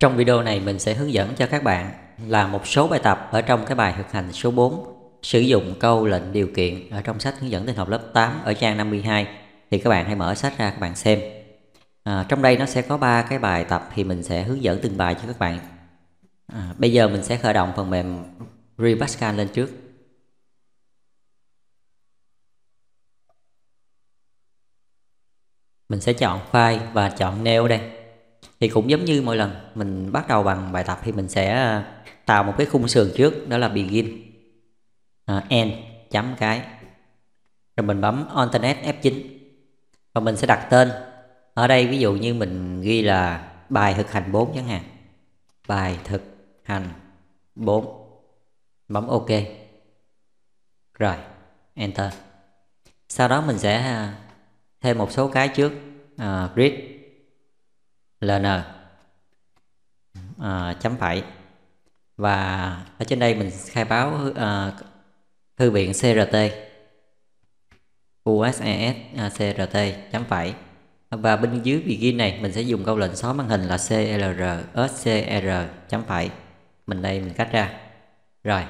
Trong video này mình sẽ hướng dẫn cho các bạn làm một số bài tập ở trong cái bài thực hành số 4 sử dụng câu lệnh điều kiện ở trong sách hướng dẫn tin học lớp 8 ở trang 52 thì các bạn hãy mở sách ra các bạn xem. À, trong đây nó sẽ có ba cái bài tập thì mình sẽ hướng dẫn từng bài cho các bạn. À, bây giờ mình sẽ khởi động phần mềm Repascal lên trước. Mình sẽ chọn file và chọn Neo đây thì cũng giống như mỗi lần mình bắt đầu bằng bài tập thì mình sẽ à, tạo một cái khung sườn trước đó là begin. Uh, end chấm cái. Rồi mình bấm alternate F9 và mình sẽ đặt tên. Ở đây ví dụ như mình ghi là bài thực hành 4 chẳng hạn. Bài thực hành 4 bấm ok. Rồi enter. Sau đó mình sẽ à, thêm một số cái trước. Uh, grid ln à. à, chấm phẩy và ở trên đây mình khai báo à, thư viện CRT USES à, CRT chấm phẩy và bên dưới begin này mình sẽ dùng câu lệnh xóa màn hình là CLR SCR chấm phẩy mình đây mình cắt ra. Rồi.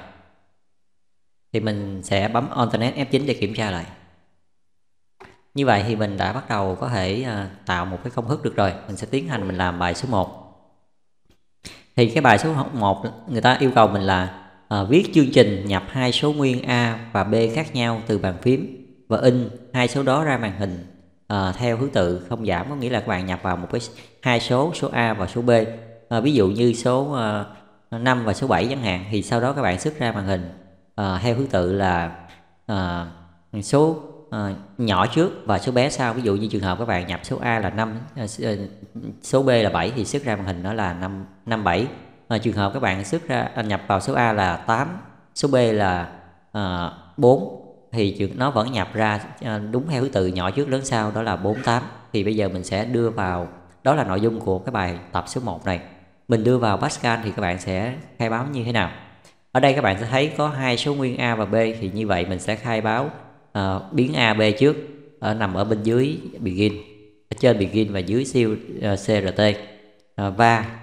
Thì mình sẽ bấm Alternate F9 để kiểm tra lại như vậy thì mình đã bắt đầu có thể à, tạo một cái công thức được rồi. Mình sẽ tiến hành mình làm bài số 1 thì cái bài số 1 người ta yêu cầu mình là à, viết chương trình nhập hai số nguyên A và B khác nhau từ bàn phím và in hai số đó ra màn hình à, theo thứ tự không giảm. Có nghĩa là các bạn nhập vào một cái hai số số A và số B. À, ví dụ như số à, 5 và số 7 chẳng hạn thì sau đó các bạn xuất ra màn hình à, theo thứ tự là à, số à, nhỏ trước và số bé sau. Ví dụ như trường hợp các bạn nhập số A là 5 ờ, ờ, số B là 7 thì xuất ra màn hình nó là 5 57 à, trường hợp các bạn xuất ra à, nhập vào số A là 8 số B là à, 4 thì trường nó vẫn nhập ra à, đúng theo thứ tự nhỏ trước lớn sau đó là 48 thì bây giờ mình sẽ đưa vào đó là nội dung của cái bài tập số 1 này. Mình đưa vào Pascal thì các bạn sẽ khai báo như thế nào. Ở đây các bạn sẽ thấy có hai số nguyên A và B thì như vậy mình sẽ khai báo à, biến A B trước. Ở nằm ở bên dưới begin. Ở trên begin và dưới siêu uh, ờ, CRT à, và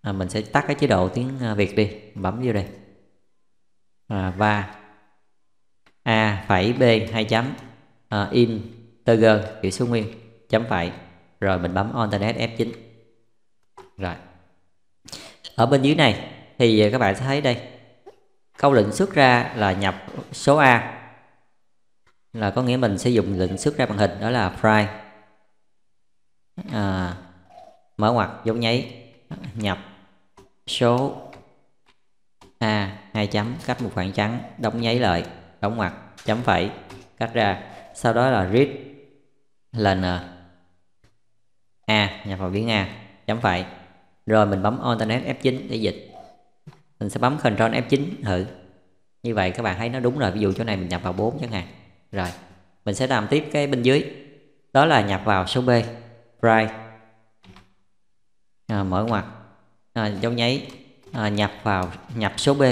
à, mình sẽ tắt cái chế độ tiếng Việt đi. Bấm vô đây. À, và A phẩy B hai chấm. À, in integer kiểu số nguyên chấm phẩy. Rồi mình bấm internet F9 rồi. Ở bên dưới này thì các bạn sẽ thấy đây. Câu lệnh xuất ra là nhập số A là có nghĩa mình sẽ dùng lệnh xuất ra màn hình đó là fry. À, mở ngoặc dấu nháy nhập số a hai chấm cách một khoảng trắng đóng nháy lại đóng ngoặc chấm phẩy cắt ra. Sau đó là read lần à, a nhập vào biến a chấm phẩy. Rồi mình bấm alternate F9 để dịch. Mình sẽ bấm Ctrl F9 thử. Như vậy các bạn thấy nó đúng rồi ví dụ chỗ này mình nhập vào 4 chẳng hạn rồi mình sẽ làm tiếp cái bên dưới. Đó là nhập vào số b right. À, mở ngoặc. À, dấu nháy. À, nhập vào nhập số b.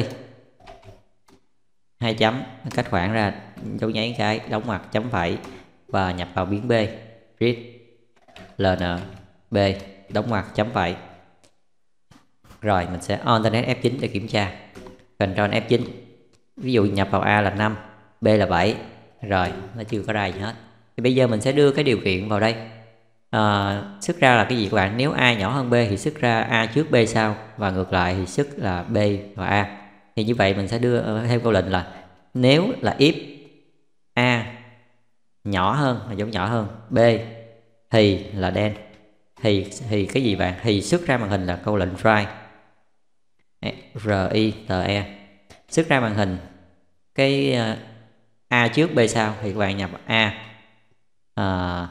Hai chấm cách khoảng ra dấu nháy cái đóng ngoặc chấm phẩy và nhập vào biến b read. Ln b đóng ngoặc chấm phẩy. Rồi mình sẽ alternate F9 để kiểm tra. Ctrl F9 ví dụ nhập vào A là 5 B là 7 rồi nó chưa có ra gì hết. Thì bây giờ mình sẽ đưa cái điều kiện vào đây. À, sức ra là cái gì các bạn? Nếu a nhỏ hơn b thì sức ra a trước b sau và ngược lại thì sức là b và a. Thì như vậy mình sẽ đưa ờ, theo câu lệnh là nếu là if a nhỏ hơn là giống nhỏ hơn b thì là đen. Thì thì cái gì bạn? Thì xuất ra màn hình là câu lệnh try. R i t e. Xuất ra màn hình cái ờ, a trước b sau thì các bạn nhập a. À,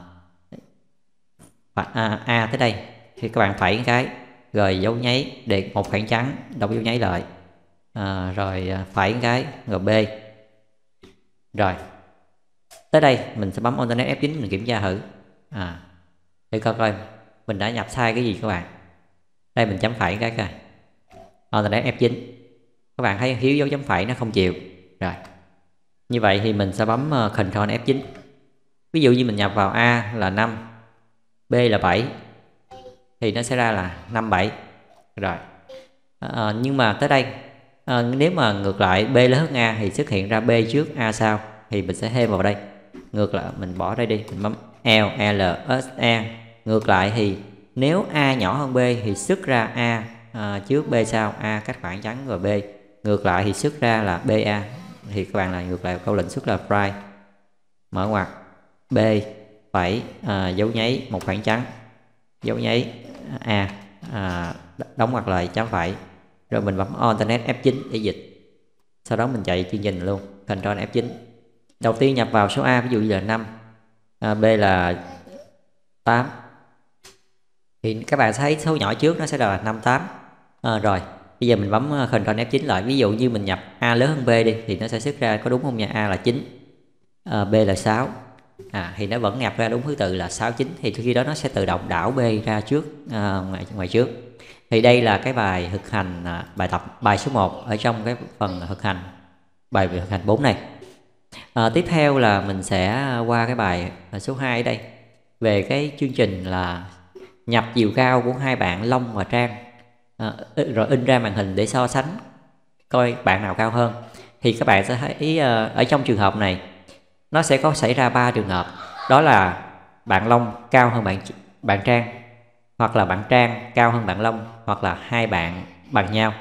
a, a tới đây thì các bạn phẩy cái rồi dấu nháy để một khoảng trắng đóng dấu nháy lại. À, rồi à, phẩy cái rồi b. Rồi tới đây mình sẽ bấm Internet F9 mình kiểm tra thử. À để coi coi mình đã nhập sai cái gì các bạn. Đây mình chấm phẩy cái coi. Internet F9 các bạn thấy thiếu dấu chấm phẩy nó không chịu. Rồi như vậy thì mình sẽ bấm ờ, Ctrl F9 ví dụ như mình nhập vào A là 5 B là 7 thì nó sẽ ra là 57 rồi. À, nhưng mà tới đây à, nếu mà ngược lại b lớn hơn a thì xuất hiện ra b trước a sau thì mình sẽ thêm vào đây. Ngược lại mình bỏ đây đi mình bấm L L S E ngược lại thì nếu a nhỏ hơn b thì xuất ra a à, trước b sau a cách khoảng trắng rồi b. Ngược lại thì xuất ra là ba thì các bạn là ngược lại câu lệnh xuất là fry mở ngoặc. B phải à, dấu nháy một khoảng trắng. Dấu nháy a à, đóng ngoặc lại chấm phải. Rồi mình bấm alternate F9 để dịch. Sau đó mình chạy chương trình luôn control F9 đầu tiên nhập vào số A ví dụ như là 5 à, B là 8 thì các bạn thấy số nhỏ trước nó sẽ là 58 à, rồi bây giờ mình bấm ờ, Ctrl F9 lại. Ví dụ như mình nhập A lớn hơn B đi thì nó sẽ xuất ra có đúng không nha? A là 9 à, ờ, B là 6 à, thì nó vẫn nhập ra đúng thứ tự là 69 thì khi đó nó sẽ tự động đảo B ra trước à, ngoài, ngoài trước. Thì đây là cái bài thực hành à, bài tập bài số 1 ở trong cái phần thực hành bài thực hành 4 này. À, tiếp theo là mình sẽ qua cái bài số 2 ở đây về cái chương trình là nhập chiều cao của hai bạn Long và Trang à, rồi in ra màn hình để so sánh coi bạn nào cao hơn. Thì các bạn sẽ thấy ờ, ở trong trường hợp này nó sẽ có xảy ra ba trường hợp. Đó là bạn Long cao hơn bạn bạn Trang hoặc là bạn Trang cao hơn bạn Long hoặc là hai bạn bằng nhau.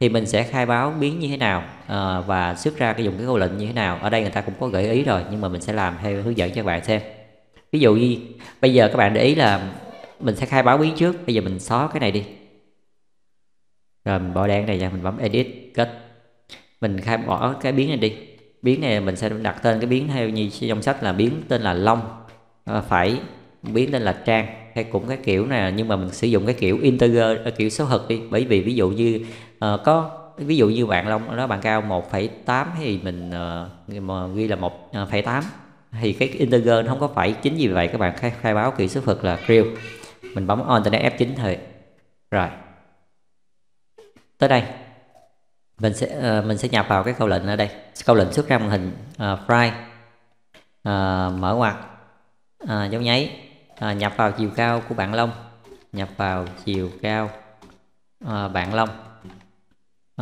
Thì mình sẽ khai báo biến như thế nào à, và xuất ra cái dùng cái câu lệnh như thế nào. Ở đây người ta cũng có gợi ý rồi nhưng mà mình sẽ làm theo hướng dẫn cho các bạn xem. Ví dụ như bây giờ các bạn để ý là mình sẽ khai báo biến trước. Bây giờ mình xóa cái này đi rồi mình bỏ đen này ra mình bấm edit kết. Mình khai bỏ cái biến này đi. Biến này mình sẽ đặt tên cái biến theo như trong sách là biến tên là long à, phải. Biến tên là trang hay cũng cái kiểu này nhưng mà mình sử dụng cái kiểu integer ờ, kiểu số thực đi. Bởi vì ví dụ như uh, có ví dụ như bạn long đó bạn cao 1,8 thì mình uh, ghi là 1,8 thì cái integer nó không có phải chính vì vậy các bạn khai, khai báo kiểu số thực là real. Mình bấm on internet F9 thôi. Rồi tới đây. Mình sẽ uh, mình sẽ nhập vào cái câu lệnh ở đây. Câu lệnh xuất ra màn hình uh, fry. Uh, mở ngoặc. Uh, dấu nháy. Uh, nhập vào chiều cao của bạn Long. Nhập vào chiều cao uh, bạn Long.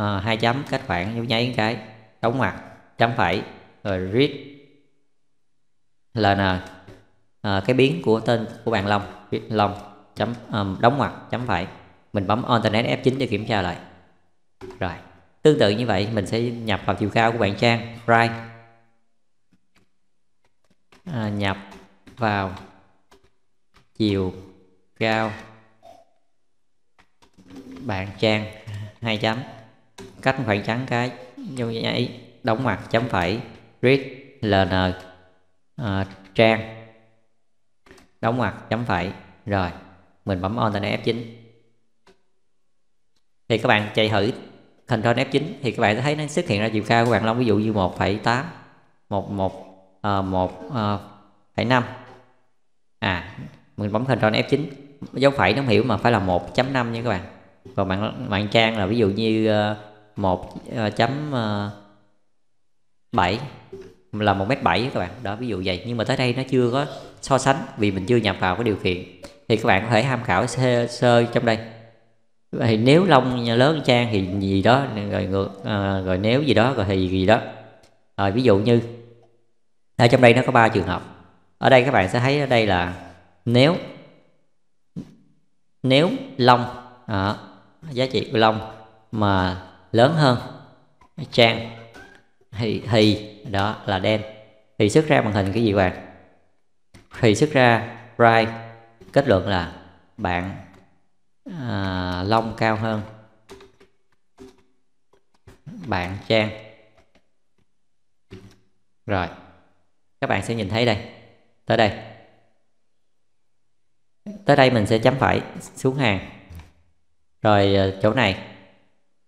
Uh, hai chấm cách khoảng dấu nháy cái. Đóng ngoặc chấm phẩy rồi read. Ln uh, cái biến của tên của bạn Long. Long chấm um, đóng ngoặc chấm phẩy. Mình bấm internet F9 để kiểm tra lại rồi tương tự như vậy mình sẽ nhập vào chiều cao của bạn trang. Right. À, nhập vào chiều cao. Bạn trang hai chấm. Cách khoảng trắng cái như vậy đóng mặt chấm phẩy. Read ln à, trang. Đóng mặt chấm phẩy. Rồi mình bấm alternate F9 thì các bạn chạy thử thành Ctrl F9 thì các bạn sẽ thấy nó xuất hiện ra chiều cao của bạn Long. Ví dụ như 1,8 1 1 uh, 1 uh, 5 à mình bấm Ctrl F9 dấu phẩy nó hiểu mà phải là 1.5 nha các bạn. Còn bạn bạn trang là ví dụ như uh, 1.7 uh, là 1m7 các bạn. Đó ví dụ vậy. Nhưng mà tới đây nó chưa có so sánh vì mình chưa nhập vào cái điều kiện. Thì các bạn có thể tham khảo sơ, sơ trong đây thì nếu lông lớn trang thì gì đó rồi ngược à, rồi nếu gì đó rồi thì gì đó. Rồi ví dụ như ở trong đây nó có ba trường hợp. Ở đây các bạn sẽ thấy ở đây là nếu nếu lông à, giá trị của lông mà lớn hơn trang thì thì đó là đen. Thì xuất ra màn hình cái gì bạn? Thì xuất ra right kết luận là bạn à, lông cao hơn. Bạn trang. Rồi các bạn sẽ nhìn thấy đây. Tới đây. Tới đây mình sẽ chấm phải xuống hàng. Rồi ờ, chỗ này.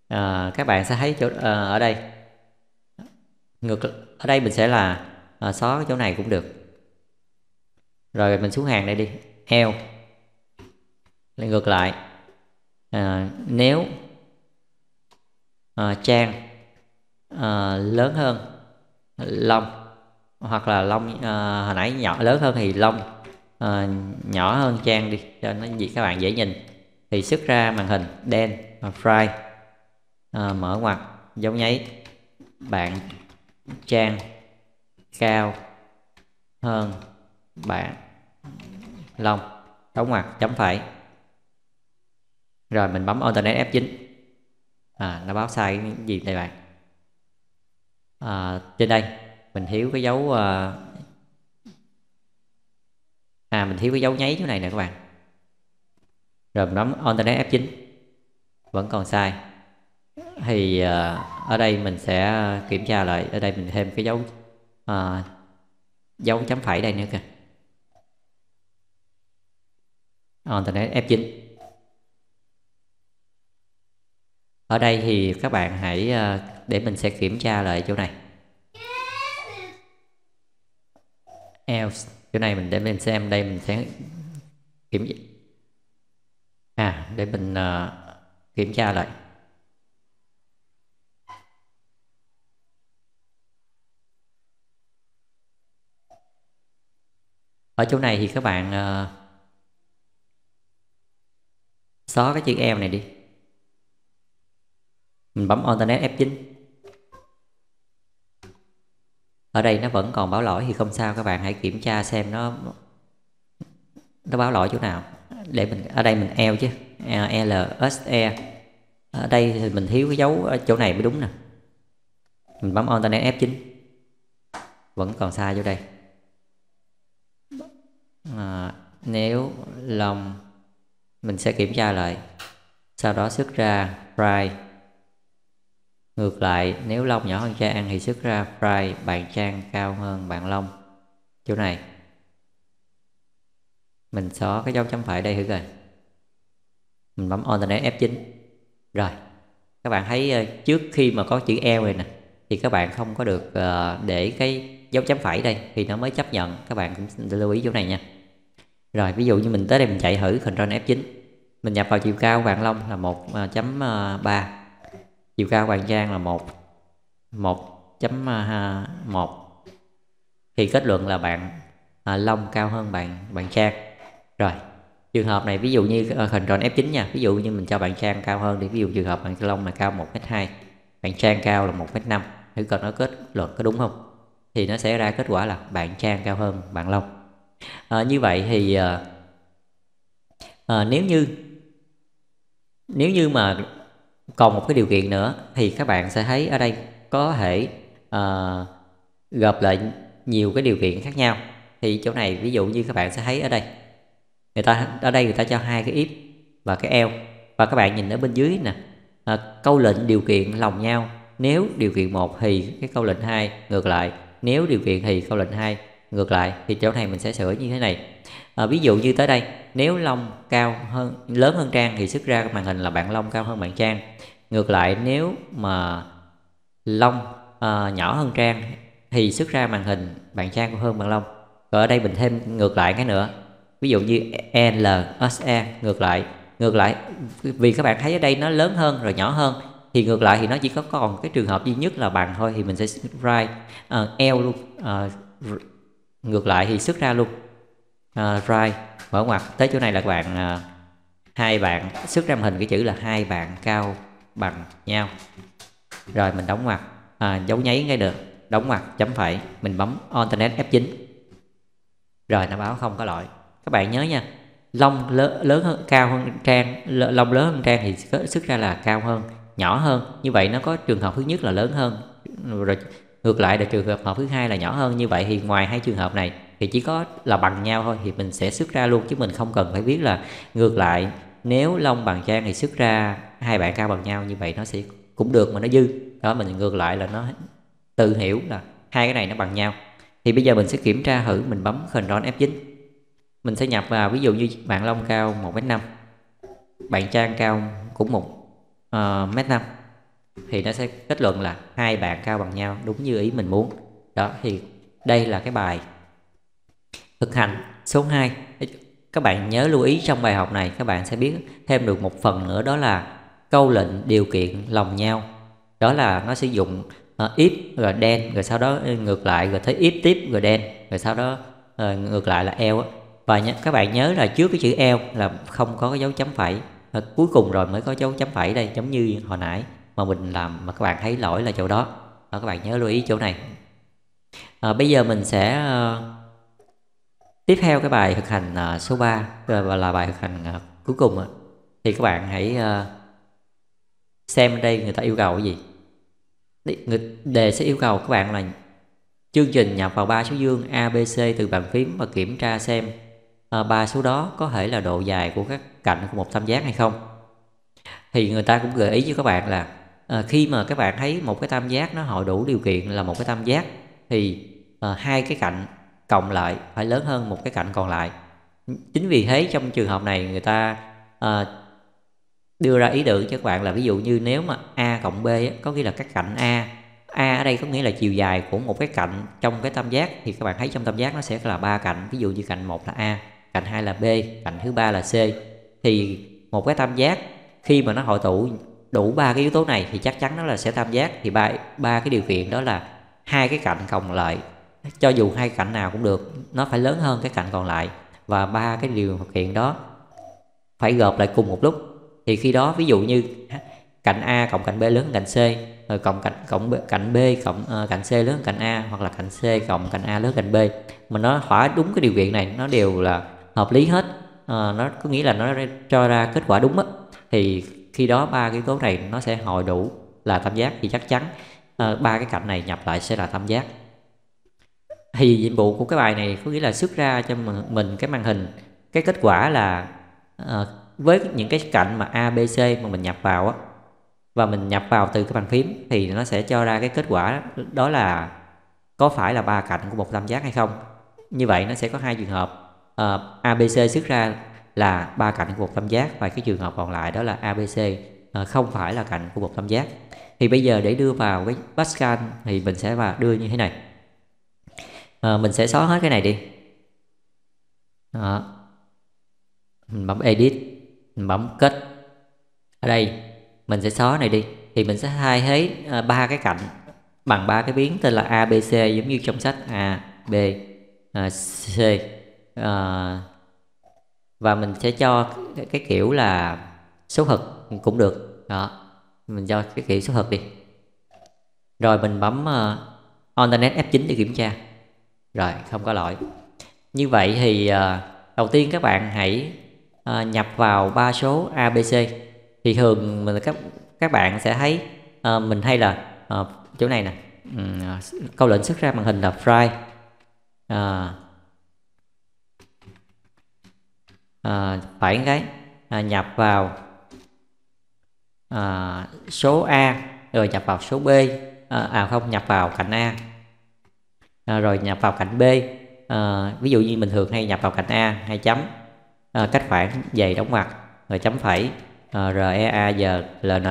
À, các bạn sẽ thấy chỗ à, ở đây. Ngược ở đây mình sẽ là à, xóa chỗ này cũng được. Rồi mình xuống hàng đây đi. Eo lại ngược lại. À, nếu à, trang à, lớn hơn long hoặc là long à, hồi nãy nhỏ lớn hơn thì long à, nhỏ hơn trang đi cho nó gì các bạn dễ nhìn. Thì xuất ra màn hình đen và fry à, mở ngoặc dấu nháy bạn trang cao hơn bạn long đóng ngoặc chấm phải rồi mình bấm Internet F9 à, nó báo sai cái gì đây bạn? À, trên đây mình thiếu cái dấu ờ, à mình thiếu cái dấu nháy chỗ này nè các bạn. Rồi mình bấm Internet F9 vẫn còn sai. Thì à, ở đây mình sẽ kiểm tra lại ở đây mình thêm cái dấu à, dấu chấm phẩy đây nữa kìa. Internet F9 ở đây thì các bạn hãy ờ, để mình sẽ kiểm tra lại chỗ này. Else. Chỗ này mình để mình xem đây mình sẽ kiểm à để mình uh, kiểm tra lại. Ở chỗ này thì các bạn uh, xóa cái chữ em này đi mình bấm alternate F9 ở đây nó vẫn còn báo lỗi thì không sao các bạn hãy kiểm tra xem nó nó báo lỗi chỗ nào. Để mình ở đây mình L chứ L S E. Ở đây thì mình thiếu cái dấu ở chỗ này mới đúng nè. Mình bấm alternate F9 vẫn còn sai chỗ đây. À, nếu lòng mình sẽ kiểm tra lại. Sau đó xuất ra fry ngược lại, nếu lông nhỏ hơn trang thì xuất ra fry bạn trang cao hơn bạn lông chỗ này. Mình xóa cái dấu chấm phải đây thử rồi mình bấm alternate F9 rồi, các bạn thấy ờ, trước khi mà có chữ L này nè, thì các bạn không có được ờ, để cái dấu chấm phẩy đây, thì nó mới chấp nhận. Các bạn cũng lưu ý chỗ này nha. Rồi, ví dụ như mình tới đây mình chạy thử Ctrl F9 mình nhập vào chiều cao bạn lông là 1.3 chiều cao bạn trang là 1 1.1 thì kết luận là bạn à, long cao hơn bạn bạn trang rồi trường hợp này ví dụ như à, hình tròn F9 nha. Ví dụ như mình cho bạn trang cao hơn thì ví dụ trường hợp bạn Long mà cao 1m2 bạn trang cao là 1m5 thử coi nó kết luận có đúng không? Thì nó sẽ ra kết quả là bạn trang cao hơn bạn Long. À, như vậy thì à, à, nếu như nếu như mà còn một cái điều kiện nữa thì các bạn sẽ thấy ở đây có thể uh, gộp lại nhiều cái điều kiện khác nhau. Thì chỗ này ví dụ như các bạn sẽ thấy ở đây người ta ở đây người ta cho hai cái if và cái eo và các bạn nhìn ở bên dưới nè à, câu lệnh điều kiện lòng nhau. Nếu điều kiện một thì cái câu lệnh hai ngược lại nếu điều kiện thì câu lệnh hai ngược lại thì chỗ này mình sẽ sửa như thế này. À, ví dụ như tới đây nếu lông cao hơn lớn hơn trang thì xuất ra màn hình là bạn lông cao hơn bạn trang. Ngược lại nếu mà lông à, nhỏ hơn trang thì xuất ra màn hình bạn trang cao hơn bạn lông. Rồi ở đây mình thêm ngược lại cái nữa. Ví dụ như L SE ngược lại. Ngược lại vì các bạn thấy ở đây nó lớn hơn rồi nhỏ hơn thì ngược lại thì nó chỉ có còn cái trường hợp duy nhất là bằng thôi thì mình sẽ write uh, L luôn uh, ngược lại thì xuất ra luôn. À, right mở ngoặc. Tới chỗ này là các bạn à, hai bạn. Xuất ra màn hình cái chữ là hai bạn cao bằng nhau. Rồi mình đóng ngoặc. À, dấu nháy ngay được. Đóng ngoặc chấm phẩy. Mình bấm alternate F9 rồi nó báo không có lỗi. Các bạn nhớ nha. Lông lớn, lớn hơn cao hơn trang lông lớn hơn trang thì xuất ra là cao hơn nhỏ hơn. Như vậy nó có trường hợp thứ nhất là lớn hơn. Rồi ngược lại là trường hợp thứ hai là nhỏ hơn như vậy thì ngoài hai trường hợp này thì chỉ có là bằng nhau thôi thì mình sẽ xuất ra luôn chứ mình không cần phải biết là ngược lại. Nếu lông bằng trang thì xuất ra hai bạn cao bằng nhau như vậy nó sẽ cũng được mà nó dư. Đó mình ngược lại là nó tự hiểu là hai cái này nó bằng nhau. Thì bây giờ mình sẽ kiểm tra thử mình bấm Ctrl F9 mình sẽ nhập vào ví dụ như bạn lông cao 1m5 bạn trang cao cũng một uh, mét năm thì nó sẽ kết luận là hai bạn cao bằng nhau đúng như ý mình muốn. Đó thì đây là cái bài thực hành số 2 các bạn nhớ lưu ý trong bài học này các bạn sẽ biết thêm được một phần nữa đó là câu lệnh điều kiện lòng nhau. Đó là nó sử dụng uh, if rồi đen rồi sau đó ờ, ngược lại rồi thấy if tiếp rồi đen rồi sau đó uh, ngược lại là eo và nh- các bạn nhớ là trước cái chữ eo là không có cái dấu chấm phẩy à, cuối cùng rồi mới có dấu chấm phẩy đây giống như hồi nãy mà mình làm mà các bạn thấy lỗi là chỗ đó. À, các bạn nhớ lưu ý chỗ này. À, bây giờ mình sẽ uh, tiếp theo cái bài thực hành uh, số 3 và là bài thực hành uh, cuối cùng uh, thì các bạn hãy uh, xem đây người ta yêu cầu cái gì. Đề sẽ yêu cầu các bạn là chương trình nhập vào ba số dương ABC từ bàn phím và kiểm tra xem ờ, ba số đó có thể là độ dài của các cạnh của một tam giác hay không. Thì người ta cũng gợi ý cho các bạn là à, khi mà các bạn thấy một cái tam giác nó hội đủ điều kiện là một cái tam giác thì à, hai cái cạnh cộng lại phải lớn hơn một cái cạnh còn lại. Chính vì thế trong trường hợp này người ta à, đưa ra ý tưởng cho các bạn là ví dụ như nếu mà a cộng b có nghĩa là các cạnh a a ở đây có nghĩa là chiều dài của một cái cạnh trong cái tam giác thì các bạn thấy trong tam giác nó sẽ là ba cạnh ví dụ như cạnh một là a cạnh hai là b cạnh thứ ba là c. Thì một cái tam giác khi mà nó hội tụ đủ ba cái yếu tố này thì chắc chắn nó là sẽ tam giác. Thì ba ba cái điều kiện đó là hai cái cạnh cộng lại. Cho dù hai cạnh nào cũng được nó phải lớn hơn cái cạnh còn lại. Và ba cái điều kiện đó phải gộp lại cùng một lúc. Thì khi đó ví dụ như cạnh A cộng cạnh B lớn hơn cạnh C rồi cộng cạnh cộng B, cạnh B cộng uh, cạnh C lớn hơn cạnh A hoặc là cạnh C cộng cạnh A lớn hơn cạnh B. Mà nó thỏa đúng cái điều kiện này nó đều là hợp lý hết. Uh, nó có nghĩa là nó cho ra kết quả đúng á. Thì khi đó ba cái yếu tố này nó sẽ hội đủ là tam giác thì chắc chắn ờ, ba uh, cái cạnh này nhập lại sẽ là tam giác. Thì nhiệm vụ của cái bài này có nghĩa là xuất ra cho mình cái màn hình. Cái kết quả là uh, với những cái cạnh mà A, B, C mà mình nhập vào á và mình nhập vào từ cái bàn phím thì nó sẽ cho ra cái kết quả đó là có phải là ba cạnh của một tam giác hay không. Như vậy nó sẽ có hai trường hợp ờ, uh, ABC xuất ra là ba cạnh của một tam giác và cái trường hợp còn lại đó là ABC ờ, không phải là cạnh của một tam giác. Thì bây giờ để đưa vào cái Pascal thì mình sẽ vào đưa như thế này. À, mình sẽ xóa hết cái này đi. Đó. mình bấm edit mình bấm kết. Ở đây mình sẽ xóa này đi. Thì mình sẽ thay thế ờ, ba cái cạnh bằng ba cái biến tên là ABC giống như trong sách A B à, C. À, và mình sẽ cho cái, cái kiểu là số thực cũng được. Đó mình cho cái kiểu số thực đi. Rồi mình bấm uh, Internet F9 để kiểm tra. Rồi không có lỗi. Như vậy thì uh, đầu tiên các bạn hãy uh, nhập vào ba số ABC thì thường mình các các bạn sẽ thấy uh, mình hay là uh, chỗ này nè. Um, câu lệnh xuất ra màn hình là fry. Uh, à, phải cái à, nhập vào à, số A rồi nhập vào số B à, à không nhập vào cạnh A. À, rồi nhập vào cạnh B à, ví dụ như bình thường hay nhập vào cạnh A hai chấm à, cách khoảng dày đóng ngoặc rồi chấm phẩy à, uh, REA giờ LN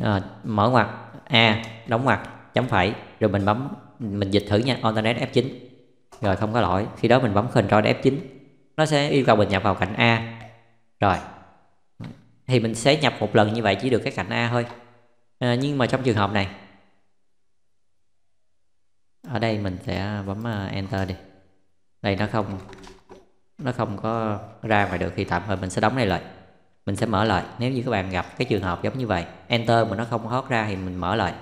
à, mở ngoặc A đóng ngoặc chấm phẩy rồi mình bấm mình dịch thử nha internet F9 rồi không có lỗi. Khi đó mình bấm Ctrl F9 nó sẽ yêu cầu mình nhập vào cạnh A. Rồi. Thì mình sẽ nhập một lần như vậy chỉ được cái cạnh A thôi. À, nhưng mà trong trường hợp này ở đây mình sẽ bấm à, Enter đi. Đây nó không nó không có ra ngoài được thì tạm thời mình sẽ đóng này lại. Mình sẽ mở lại. Nếu như các bạn gặp cái trường hợp giống như vậy enter mà nó không hót ra thì mình mở lại.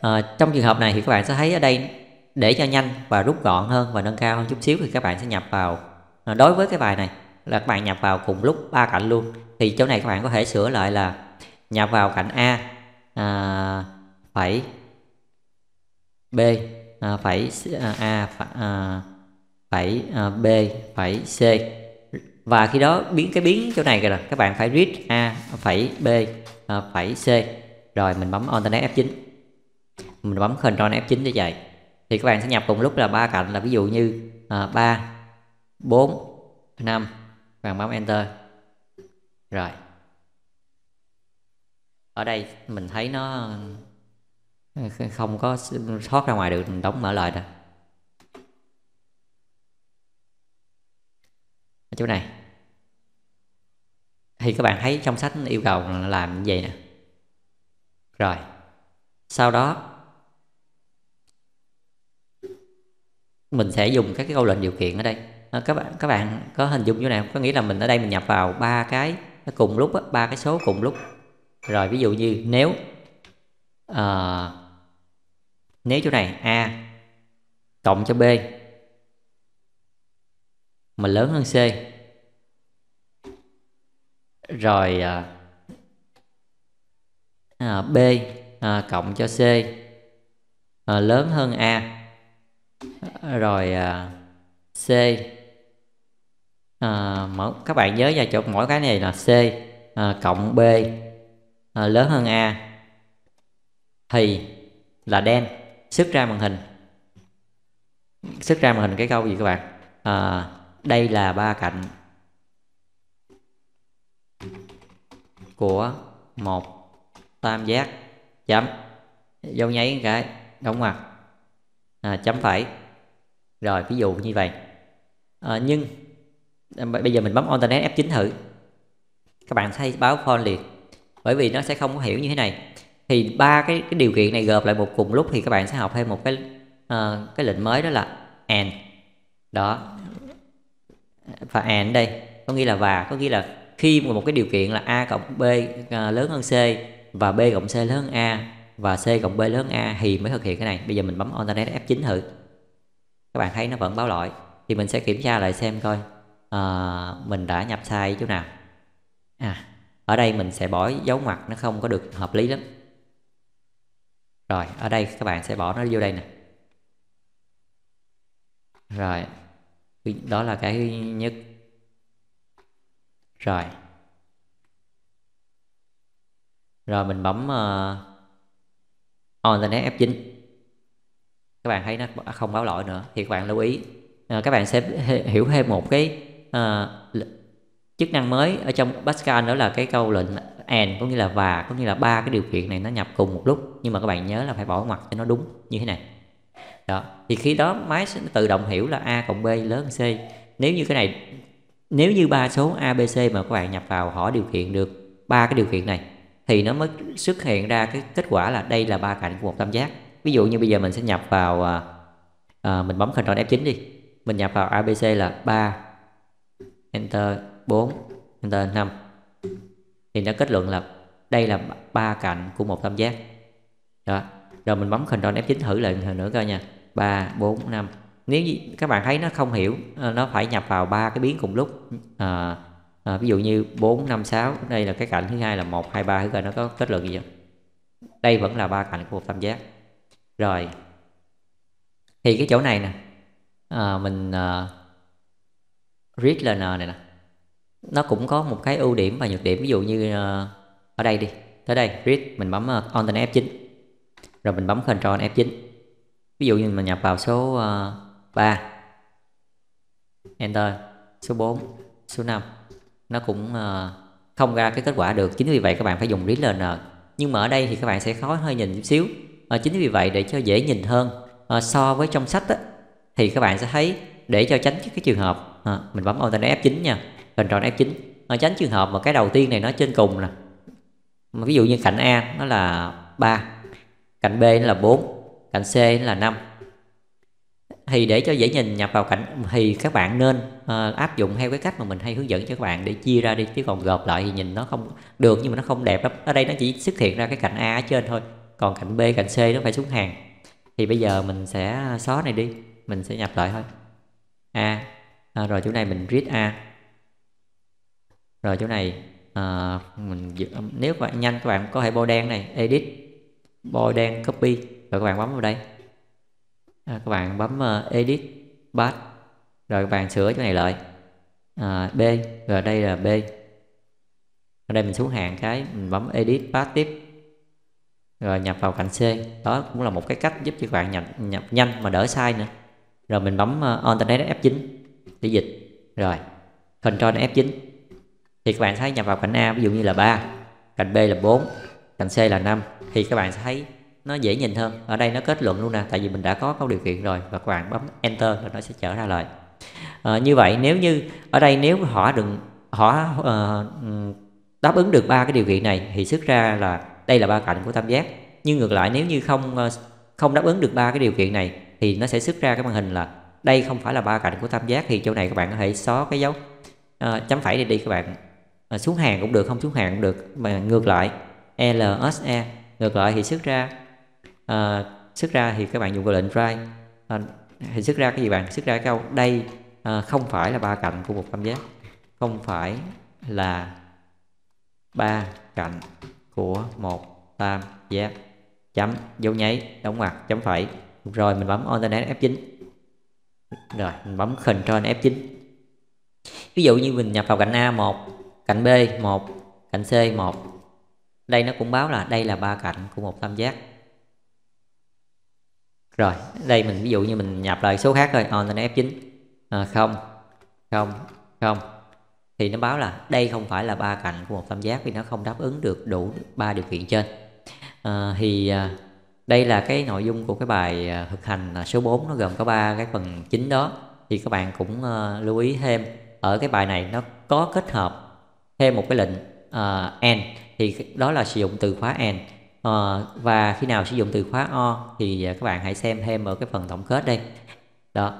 À, trong trường hợp này thì các bạn sẽ thấy ở đây để cho nhanh và rút gọn hơn và nâng cao hơn chút xíu thì các bạn sẽ nhập vào. À, đối với cái bài này là các bạn nhập vào cùng lúc ba cạnh luôn. Thì chỗ này các bạn có thể sửa lại là nhập vào cạnh A à, phẩy B à, phẩy à, A phẩy, à, phẩy à, B phẩy C. Và khi đó biến cái biến chỗ này kìa là các bạn phải read A phẩy B à, phẩy C. Rồi mình bấm Alternate F9 mình bấm control F9 để vậy thì các bạn sẽ nhập cùng lúc là ba cạnh là ví dụ như à, ba 3 4 5 các bạn bấm Enter. Rồi. Ở đây mình thấy nó ừ, không có thoát ra ngoài được, mình đóng mở lại rồi ở chỗ này. Thì các bạn thấy trong sách yêu cầu làm như vậy nè. Rồi. Sau đó mình sẽ dùng các cái câu lệnh điều kiện ở đây. À, các bạn các bạn có hình dung như nào? Có nghĩa là mình ở đây mình nhập vào ba cái cùng lúc ba cái số cùng lúc. Rồi ví dụ như nếu uh, nếu chỗ này a cộng cho b mà lớn hơn c. Rồi uh, b uh, cộng cho c uh, lớn hơn a rồi à, c. À, mỗi, các bạn nhớ nha chỗ mỗi cái này là c à, cộng b à, lớn hơn a. Thì là đen xuất ra màn hình. Xuất ra màn hình cái câu gì các bạn? À, đây là ba cạnh của một tam giác. Chấm. Dấu nháy cái đóng ngoặc à, chấm phẩy rồi ví dụ như vậy. À, nhưng à, bây giờ mình bấm alternate F9 thử. Các bạn thấy báo for liền. Bởi vì nó sẽ không có hiểu như thế này. Thì ba cái cái điều kiện này gộp lại một cùng lúc thì các bạn sẽ học thêm một cái uh, cái lệnh mới đó là and. Đó. Và and đây có nghĩa là và có nghĩa là khi một cái điều kiện là a cộng b uh, lớn hơn c và b cộng c lớn hơn a và c cộng b lớn a thì mới thực hiện cái này. Bây giờ mình bấm alternate f9 thử. Các bạn thấy nó vẫn báo lỗi. Thì mình sẽ kiểm tra lại xem coi uh, mình đã nhập sai chỗ nào. À ở đây mình sẽ bỏ dấu ngoặc nó không có được hợp lý lắm. Rồi ở đây các bạn sẽ bỏ nó vô đây nè. Rồi đó là cái nhất. Rồi. Rồi mình bấm uh, Alternate F9 các bạn thấy nó không báo lỗi nữa thì các bạn lưu ý. À, các bạn sẽ hiểu thêm một cái uh, chức năng mới ở trong Pascal đó là cái câu lệnh and có nghĩa là và có nghĩa là ba cái điều kiện này nó nhập cùng một lúc. Nhưng mà các bạn nhớ là phải bỏ ngoặc cho nó đúng như thế này. Đó thì khi đó máy sẽ tự động hiểu là a cộng b lớn hơn c. Nếu như cái này nếu như ba số a b c mà các bạn nhập vào hỏi điều kiện được ba cái điều kiện này thì nó mới xuất hiện ra cái kết quả là đây là ba cạnh của một tam giác. Ví dụ như bây giờ mình sẽ nhập vào à, à mình bấm Ctrl F9 đi. Mình nhập vào ABC là 3 Enter 4 Enter 5 thì nó kết luận là đây là ba cạnh của một tam giác. Đó. Rồi mình bấm Ctrl F9 thử lại lần nữa coi nha. 3 4 5 nếu các bạn thấy nó không hiểu à, nó phải nhập vào ba cái biến cùng lúc. À, à, ví dụ như 4 5 6 đây là cái cạnh thứ hai là 1 2 3 thứ coi nó có kết luận gì không đây vẫn là ba cạnh của một tam giác. Rồi thì cái chỗ này nè à, mình à, read lên à, này nè. Nó cũng có một cái ưu điểm và nhược điểm. Ví dụ như à, ở đây đi tới đây read mình bấm uh, alternate F9 rồi mình bấm Control F9 ví dụ như mình nhập vào số à, uh, 3 Enter số 4 số 5 nó cũng ờ, không ra cái kết quả được. Chính vì vậy các bạn phải dùng readlearner nhưng mà ở đây thì các bạn sẽ khó hơi nhìn chút xíu. À, chính vì vậy để cho dễ nhìn hơn. À, so với trong sách á, thì các bạn sẽ thấy để cho tránh cái trường hợp à, mình bấm alternate F9 nha Ctrl F9 à, tránh trường hợp mà cái đầu tiên này nó trên cùng nè. Ví dụ như cạnh A nó là 3 cạnh B nó là 4 cạnh C nó là 5 thì để cho dễ nhìn nhập vào cạnh thì các bạn nên uh, áp dụng theo cái cách mà mình hay hướng dẫn cho các bạn để chia ra đi chứ còn gộp lại thì nhìn nó không được nhưng mà nó không đẹp lắm. Ở đây nó chỉ xuất hiện ra cái cạnh A ở trên thôi còn cạnh B cạnh C nó phải xuống hàng. Thì bây giờ mình sẽ xóa này đi mình sẽ nhập lại thôi. A à, rồi chỗ này mình read A. Rồi chỗ này à, mình nếu các bạn nhanh các bạn có thể bôi đen này edit bôi đen copy rồi các bạn bấm vào đây à, các bạn bấm uh, edit path rồi các bạn sửa cái này lại. À, b rồi đây là b. Ở đây mình xuống hàng cái mình bấm edit path tiếp. Rồi nhập vào cạnh C. Đó cũng là một cái cách giúp cho các bạn nhập nhập nhanh mà đỡ sai nữa. Rồi mình bấm uh, alternate F9 để dịch. Rồi control F9 thì các bạn thấy nhập vào cạnh A ví dụ như là 3 cạnh B là 4 cạnh C là 5 thì các bạn sẽ thấy nó dễ nhìn hơn. Ở đây nó kết luận luôn nè tại vì mình đã có câu điều kiện rồi và các bạn bấm enter là nó sẽ trở ra lời. À, như vậy nếu như ở đây nếu họ đừng họ uh, đáp ứng được ba cái điều kiện này thì xuất ra là đây là ba cạnh của tam giác. Nhưng ngược lại nếu như không ờ, không đáp ứng được ba cái điều kiện này thì nó sẽ xuất ra cái màn hình là đây không phải là ba cạnh của tam giác thì chỗ này các bạn có thể xóa cái dấu. À, chấm phẩy đi đi các bạn. À, xuống hàng cũng được không xuống hàng cũng được. Mà ngược lại LSE ngược lại thì xuất ra à, xuất ra thì các bạn dùng cái lệnh try. À, thì xuất ra cái gì bạn? Xuất ra cái câu đây à, không phải là ba cạnh của một tam giác. Không phải là ba cạnh của một tam giác. Chấm dấu nháy đóng ngoặc chấm phẩy. Rồi mình bấm alternate F9 rồi mình bấm Ctrl F9 ví dụ như mình nhập vào cạnh A 1 cạnh B 1 cạnh C 1 đây nó cũng báo là đây là ba cạnh của một tam giác rồi đây mình ví dụ như mình nhập lại số khác thôi on F9 à, không không không. Thì nó báo là đây không phải là ba cạnh của một tam giác vì nó không đáp ứng được đủ ba điều kiện trên. À, thì à, đây là cái nội dung của cái bài à, thực hành à, số 4 nó gồm có ba cái phần chính đó. Thì các bạn cũng à, lưu ý thêm ở cái bài này nó có kết hợp thêm một cái lệnh à, uh, and thì đó là sử dụng từ khóa and uh, và khi nào sử dụng từ khóa o thì à, các bạn hãy xem thêm ở cái phần tổng kết đây. Đó.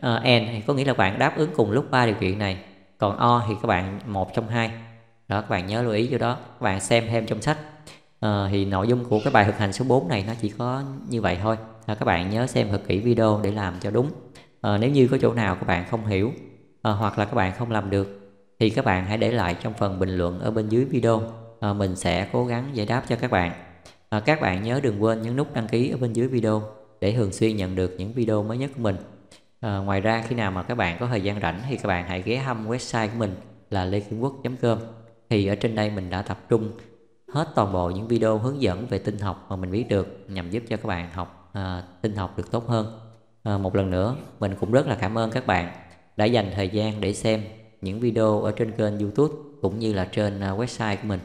Ờ, uh, and thì có nghĩa là bạn đáp ứng cùng lúc ba điều kiện này còn o thì các bạn một trong hai. Đó các bạn nhớ lưu ý cho đó các bạn xem thêm trong sách. À, thì nội dung của cái bài thực hành số 4 này nó chỉ có như vậy thôi à, các bạn nhớ xem thật kỹ video để làm cho đúng. À, nếu như có chỗ nào các bạn không hiểu à, hoặc là các bạn không làm được thì các bạn hãy để lại trong phần bình luận ở bên dưới video à, mình sẽ cố gắng giải đáp cho các bạn. À, các bạn nhớ đừng quên nhấn nút đăng ký ở bên dưới video để thường xuyên nhận được những video mới nhất của mình. À, ngoài ra khi nào mà các bạn có thời gian rảnh thì các bạn hãy ghé thăm website của mình là lê kim quốc com. Thì ở trên đây mình đã tập trung hết toàn bộ những video hướng dẫn về tinh học mà mình biết được nhằm giúp cho các bạn học à, tinh học được tốt hơn. À, một lần nữa mình cũng rất là cảm ơn các bạn đã dành thời gian để xem những video ở trên kênh youtube cũng như là trên website của mình.